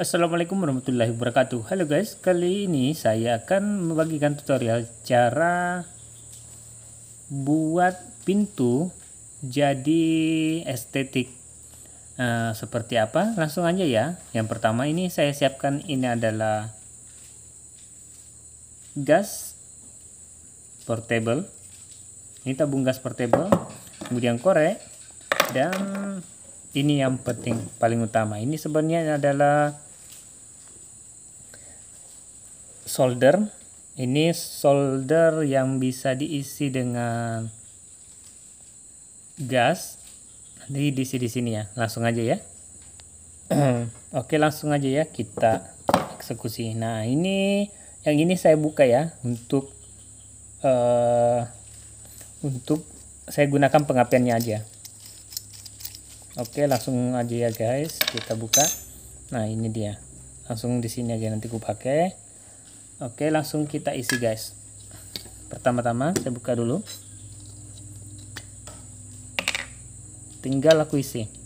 Assalamualaikum warahmatullahi wabarakatuh. Halo guys, kali ini saya akan membagikan tutorial cara buat pintu jadi estetik. Uh, seperti apa? Langsung aja ya. Yang pertama ini saya siapkan ini adalah gas portable. Ini tabung gas portable kemudian korek dan ini yang penting paling utama. Ini sebenarnya adalah solder. Ini solder yang bisa diisi dengan gas. Nanti diisi di sini ya langsung aja ya. Oke langsung aja ya kita eksekusi. Nah ini yang ini saya buka ya untuk uh, untuk saya gunakan pengapiannya aja. Oke langsung aja ya guys kita buka. Nah ini dia. Langsung di sini aja nanti ku pakai Oke, langsung kita isi guys. Pertama-tama saya buka dulu. Tinggal aku isi.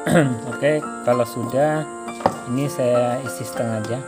Oke kalau sudah ini saya isi setengah aja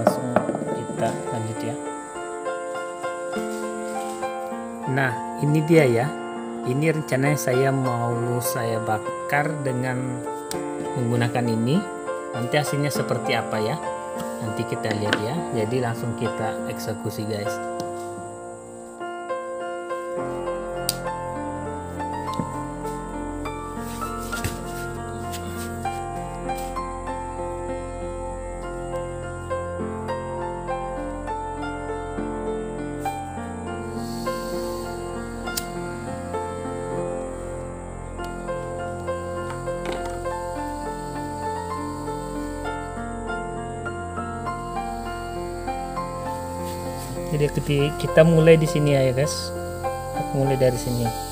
langsung kita lanjut ya. Nah ini dia ya. Ini rencananya saya mau saya bakar dengan menggunakan ini. Nanti hasilnya seperti apa ya? Nanti kita lihat ya. Jadi langsung kita eksekusi guys jadi kita mulai di sini ya guys. Mulai dari sini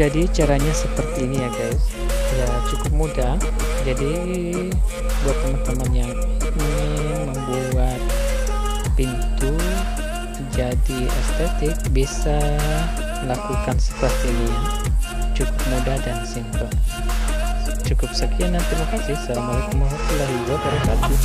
jadi caranya seperti ini ya guys. Ya cukup mudah. Jadi buat teman-teman yang ingin membuat pintu jadi estetik bisa lakukan seperti ini ya. Cukup mudah dan simpel cukup sekian dan terima kasih. Assalamualaikum warahmatullahi wabarakatuh